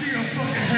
see a fucking